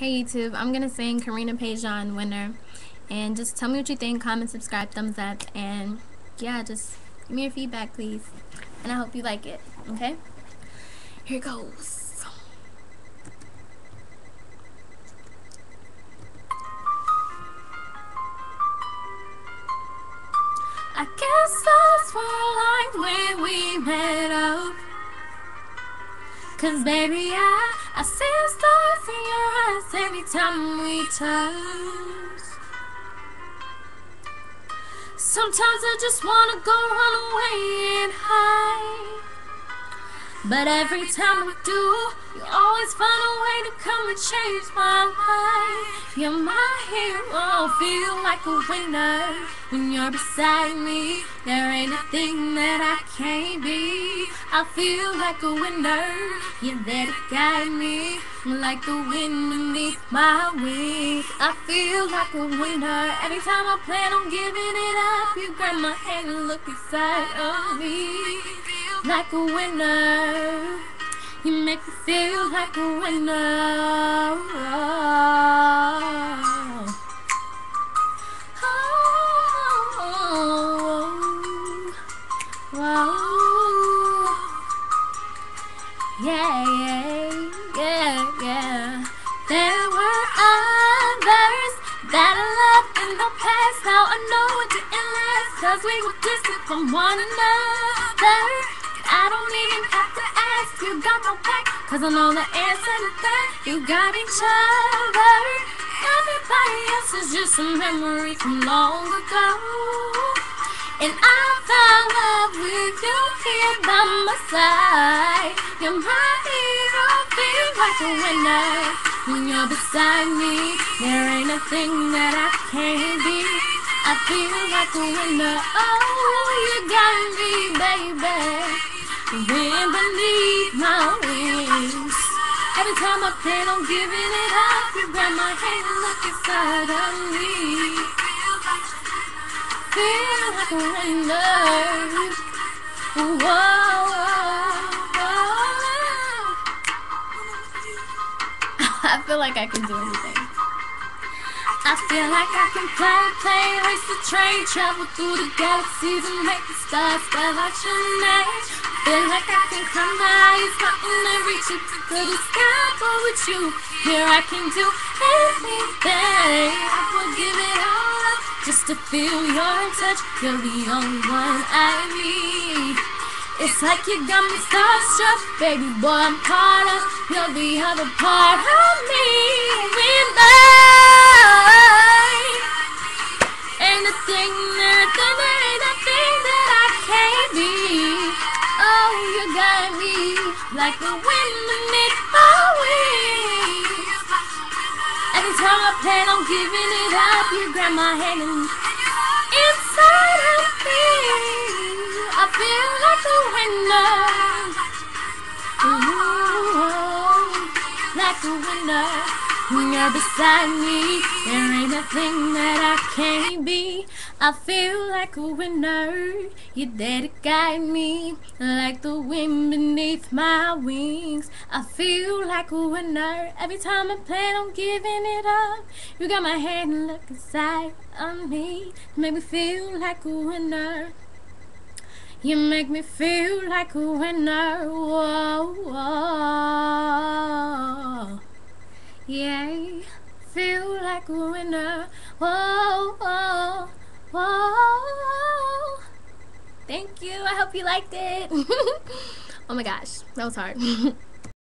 Hey YouTube, I'm gonna sing Karina Pasian Winner. And just tell me what you think, comment, subscribe, thumbs up, and yeah, just give me your feedback please. And I hope you like it, okay? Here goes. I guess that's were like when we met up Cause baby I, I see stars in your eyes every time we touch. Sometimes I just wanna go run away and hide But every time we do, you always find a way to come and change my life. You're my hero, feel like a winner. When you're beside me, there ain't a thing that I can't be. I feel like a winner, you're there to guide me. Like the wind beneath my wings. I feel like a winner, every time I plan on giving it up You grab my hand and look inside of me Like a winner, you make me feel like a winner Oh, oh, oh, Yeah, yeah, yeah, yeah. There were others that I loved in the past. Now I know it didn't last. Cause we were distant from one another. I don't even have to ask. You got my back. Cause I know the answer to that. You got each other. Everybody else is just a memory from long ago. And I found love with you here by my side. You're my hero, feel like a winner. When you're beside me, there ain't a thing that I can't be. I feel like a winner. Oh, you got me, baby. Wind beneath my wings. Every time I plan on giving it up, you grab my hand and look inside of me. Feel like a winner. Whoa. I feel like I can do anything. I feel like I can play, play, race the train, travel through the galaxies and make the stars spell out your name. Feel like I can climb the highest mountain and reach it to the sky, but with you, here I can do anything. I will give it all up just to feel your touch. You're the only one I need. It's like you got me starstruck, baby boy, I'm caught up. You're the other part of me. We mine. Like the wind beneath my wings. Every time I plan on giving it up, you grab my hand and inside of me, I feel like a winner. Ooh, like a winner. When you're beside me, there ain't a thing that I can't be. I feel like a winner. You're there to guide me, like the wind beneath my wings. I feel like a winner. Every time I plan on giving it up, you got my hand and look inside of me. Make me feel like a winner. You make me feel like a winner. Whoa, whoa. A winner. Whoa, whoa, whoa. Thank you. I hope you liked it. oh my gosh, that was hard.